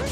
Et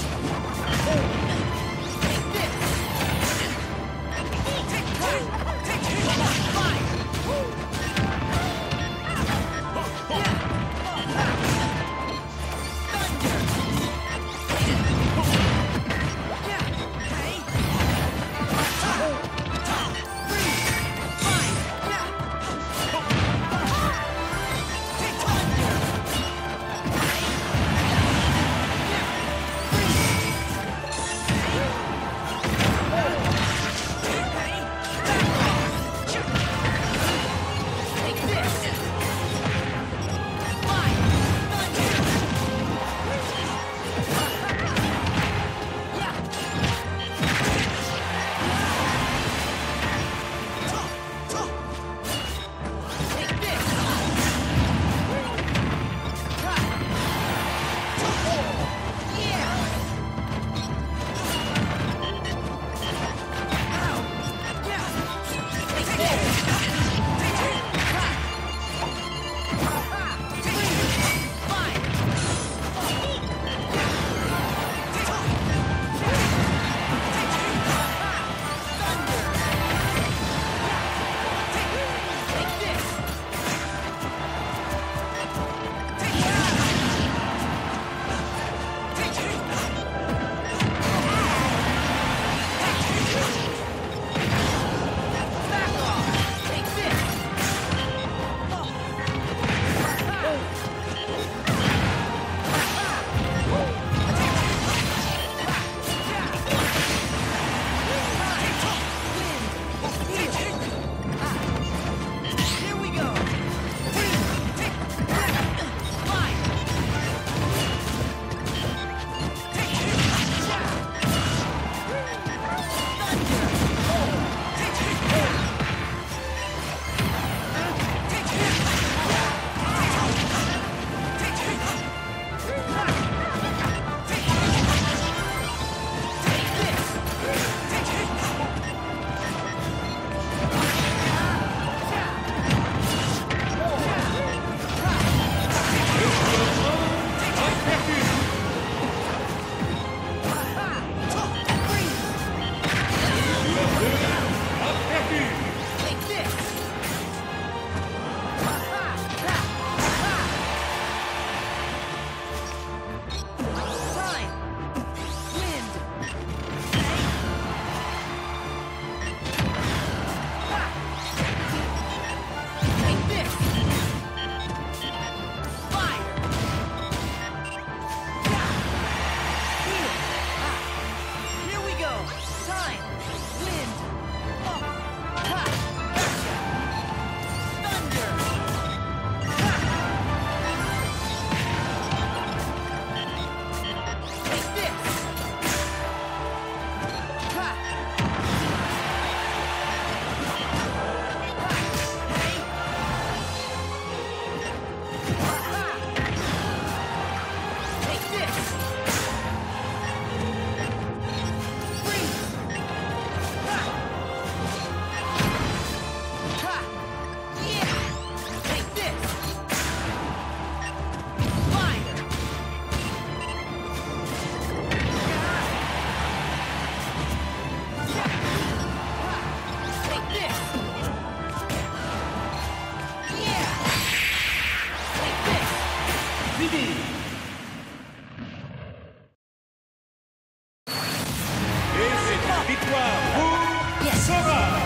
c'est